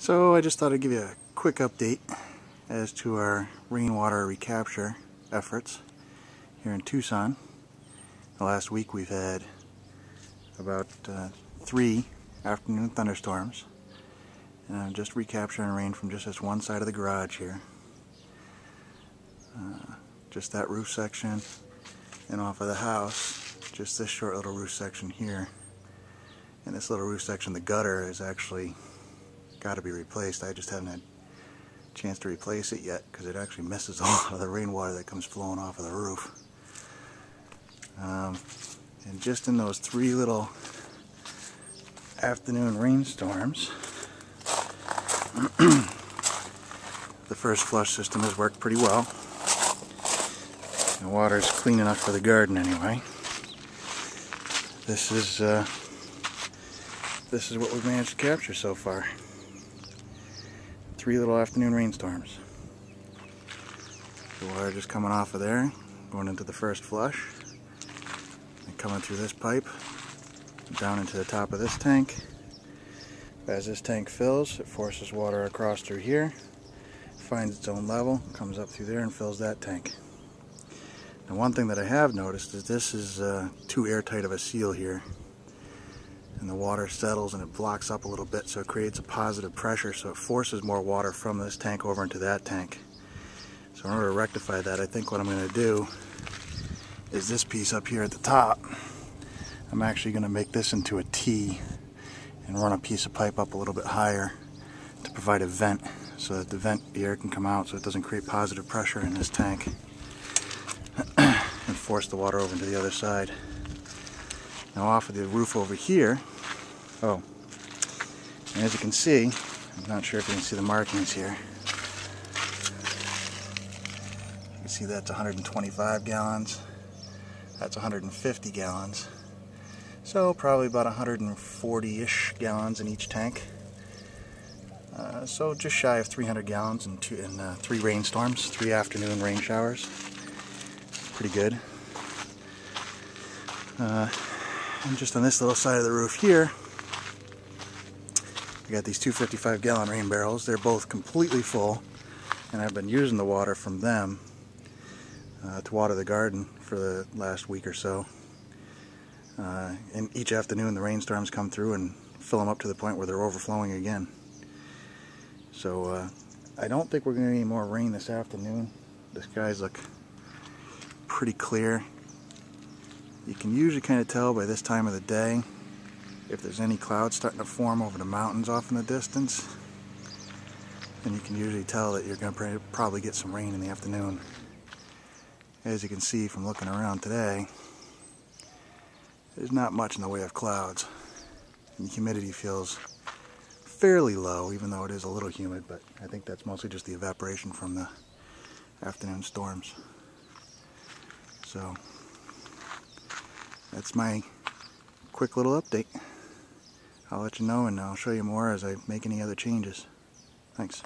So I just thought I'd give you a quick update as to our rainwater recapture efforts here in Tucson. The last week we've had about uh, three afternoon thunderstorms and I'm just recapturing rain from just this one side of the garage here. Uh, just that roof section and off of the house just this short little roof section here and this little roof section the gutter is actually got to be replaced. I just haven't had a chance to replace it yet because it actually misses a lot of the rainwater that comes flowing off of the roof. Um, and just in those three little afternoon rainstorms, the first flush system has worked pretty well. The water is clean enough for the garden anyway. This is uh, this is what we've managed to capture so far three little afternoon rainstorms. The water just coming off of there, going into the first flush, and coming through this pipe, down into the top of this tank. As this tank fills, it forces water across through here, finds its own level, comes up through there and fills that tank. Now one thing that I have noticed is this is uh, too airtight of a seal here and the water settles and it blocks up a little bit so it creates a positive pressure so it forces more water from this tank over into that tank. So in order to rectify that I think what I'm going to do is this piece up here at the top I'm actually going to make this into a T and run a piece of pipe up a little bit higher to provide a vent so that the vent the air can come out so it doesn't create positive pressure in this tank and force the water over to the other side. Now off of the roof over here, oh, and as you can see, I'm not sure if you can see the markings here. You see that's 125 gallons, that's 150 gallons. So probably about 140-ish gallons in each tank. Uh, so just shy of 300 gallons in, two, in uh, three rainstorms, three afternoon rain showers. Pretty good. Uh, and just on this little side of the roof here, I got these 255 gallon rain barrels. They're both completely full and I've been using the water from them uh, to water the garden for the last week or so. Uh, and each afternoon the rainstorms come through and fill them up to the point where they're overflowing again. So uh, I don't think we're going to get any more rain this afternoon. The skies look pretty clear. You can usually kind of tell by this time of the day if there's any clouds starting to form over the mountains off in the distance. And you can usually tell that you're going to probably get some rain in the afternoon. As you can see from looking around today, there's not much in the way of clouds. And the humidity feels fairly low, even though it is a little humid, but I think that's mostly just the evaporation from the afternoon storms. So, that's my quick little update. I'll let you know and I'll show you more as I make any other changes. Thanks.